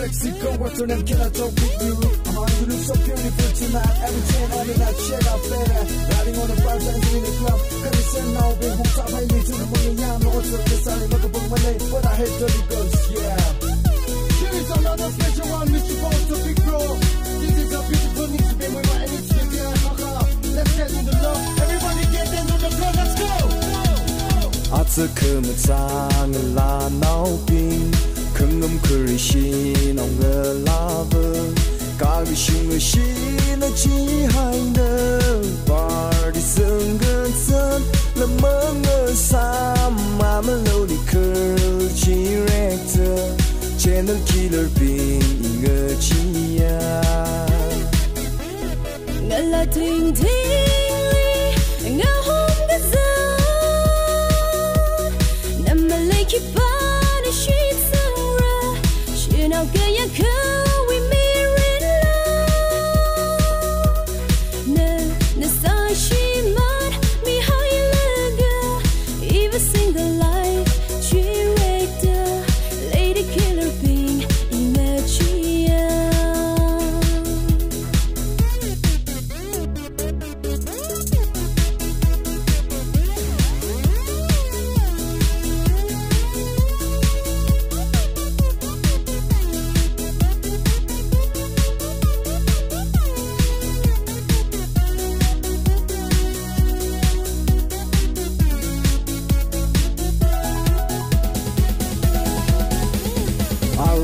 sexy girl, what's your name? Can I talk with you? Uh-huh, you look so beautiful tonight. Every chain on the night, check out better. Riding on the bar, dancing in the club. Cause you said now, being hooked up, I need to the money. Yeah, I know what's up, this I look up my name, but I hate dirty girls, yeah. Here's another special one, Mr. Post, big bro. This is a beautiful mix, baby, right, it's the yeah, haha. Let's get into love. Everybody get into the club, let's go. 阿兹 vì chỉ người chỉ là chỉ hành đơn và đi sương gần sân là mơ ngờ xa mà mà lâu đi khờ chỉ rector trên killer pin ngờ chỉ ya là tình thiên single life